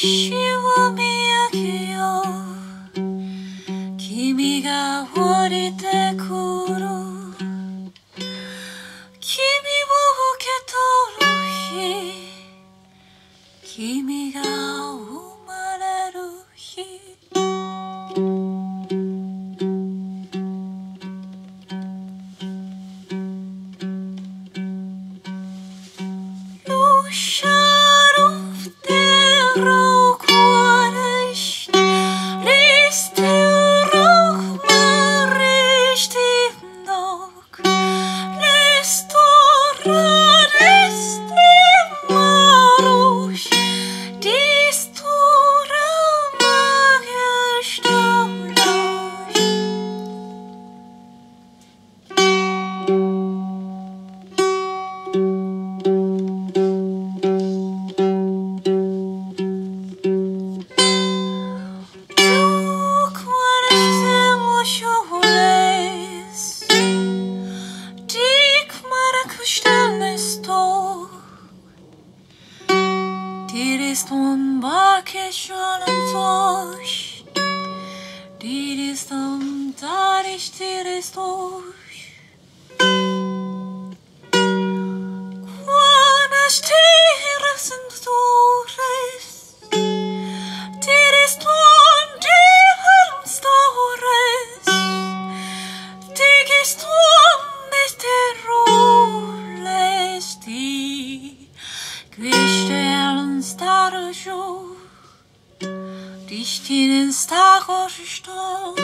星を見上げよう。君が降りてくる。君を受け取る日。君が生まれる日。ist on vacationen durch, dir ist am Tag, dir ist durch. Dicht in den Starostoch.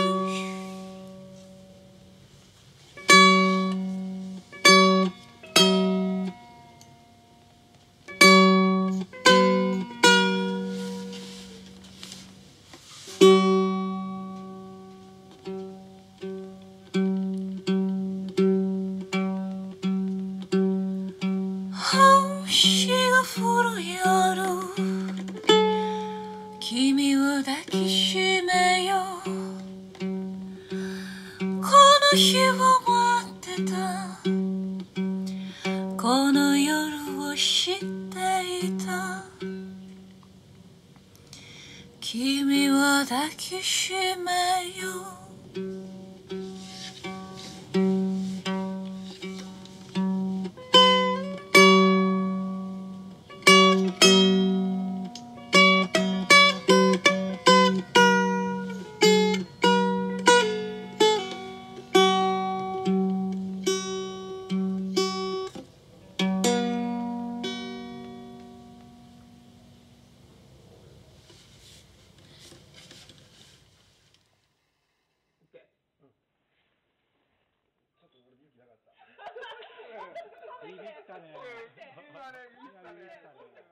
Oh, she a fool, you. 君を抱きしめよう。この日を待ってた。この夜を知っていた。君を抱きしめよう。ビビったね。今ね、ビビったね。